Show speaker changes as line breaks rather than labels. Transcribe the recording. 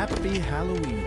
Happy Halloween.